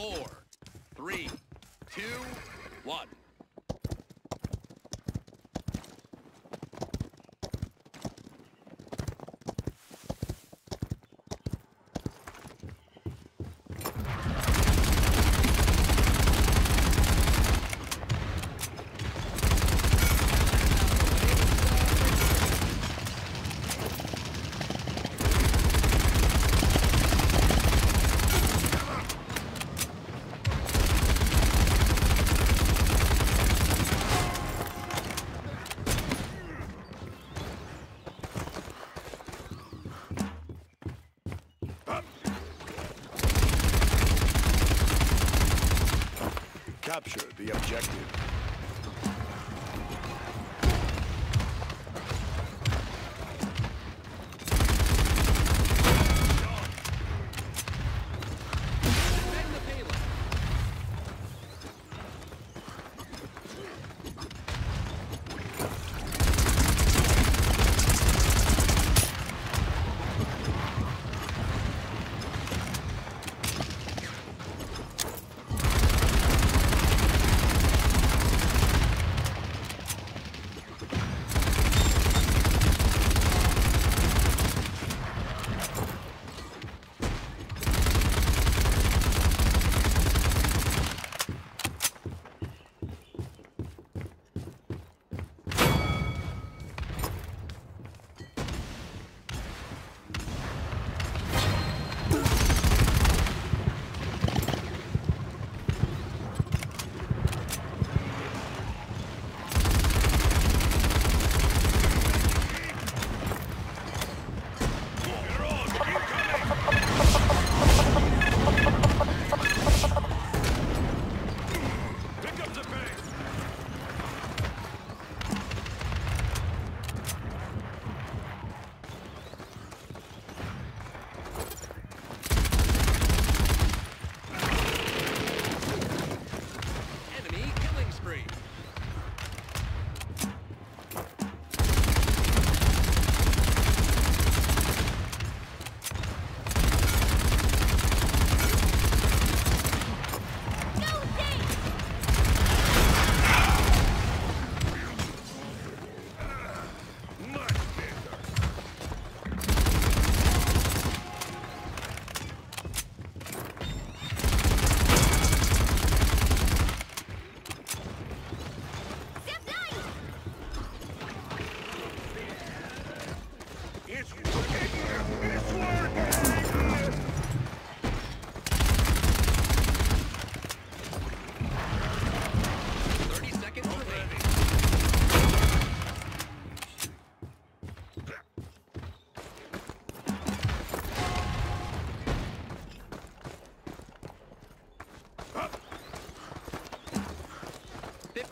four.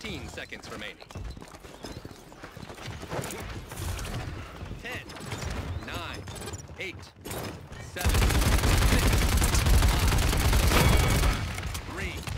15 seconds remaining. 10, 9, 8, 7, 6, 5, 4, 3,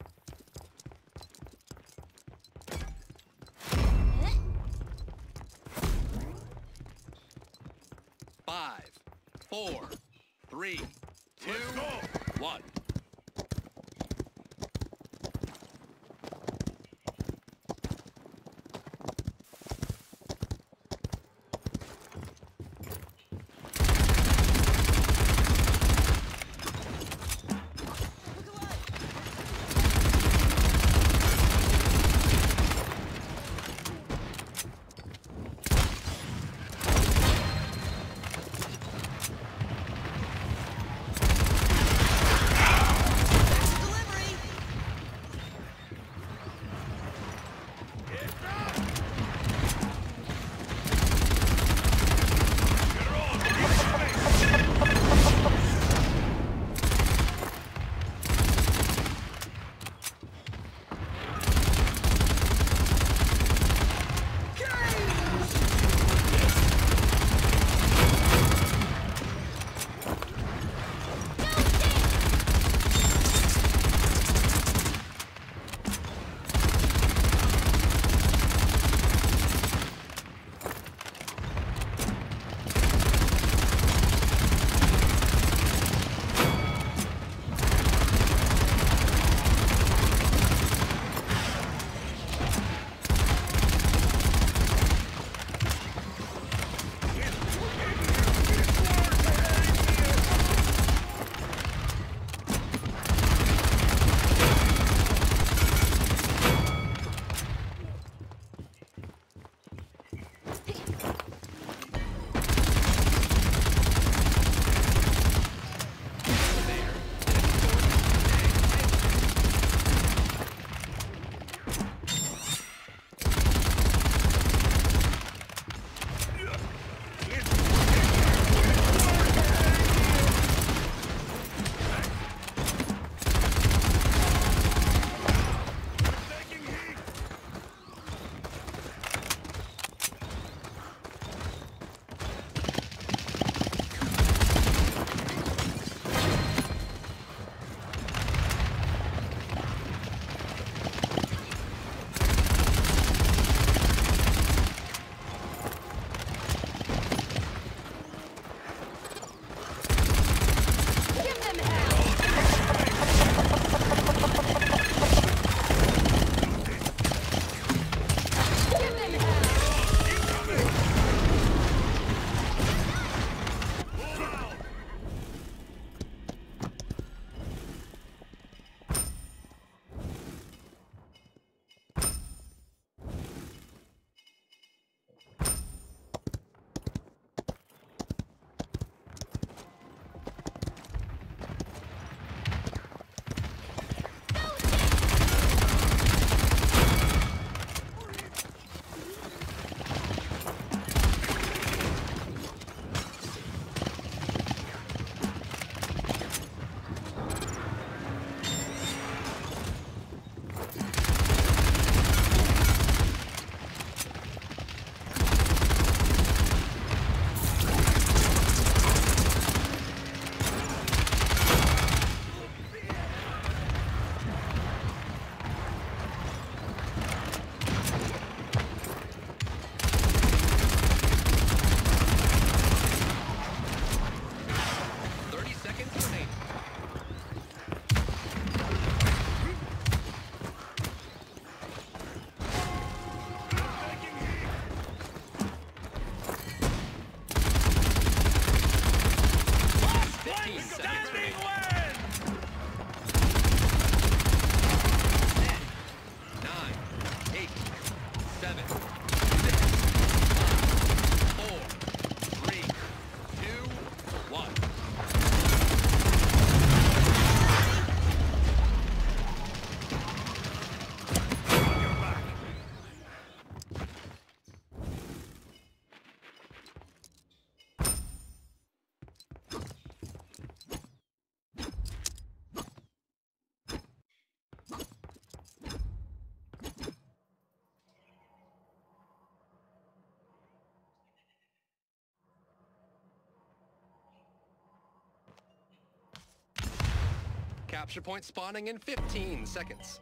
Capture point spawning in 15 seconds.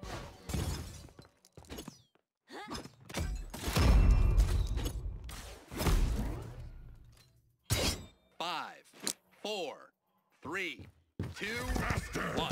Five, four, three, two, one.